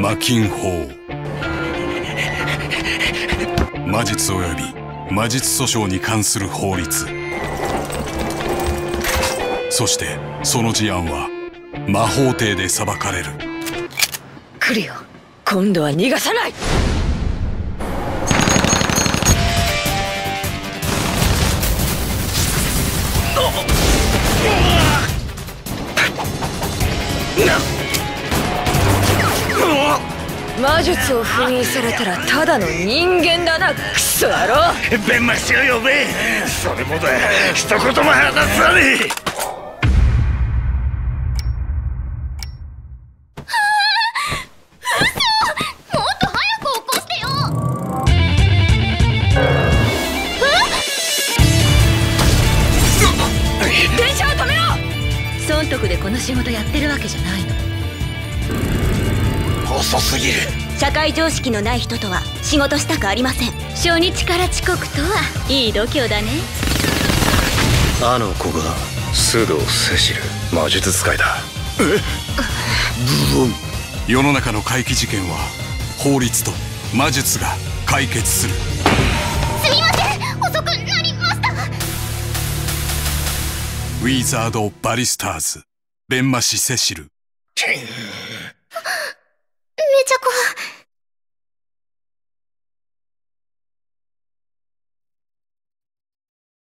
魔金法。魔術及び魔術訴訟に関する法律。そしてその事案は魔法廷で裁かれる。クリオ今度は逃がさない。魔術を封印されたらただの人間だなクソ野郎。弁マシを呼べそれもだ一言も話さねえ。電車を止めろ。損得でこの仕事やってるわけじゃないの遅すぎる。社会常識のない人とは仕事したくありません。初日から遅刻とはいい度胸だね。あの子が須藤セシル魔術使いだ。え？ブロン。世の中の怪奇事件は法律と魔術が解決する。すみません。遅くなりました。ウィザード・バリスターズ。弁魔士セシルチェン着を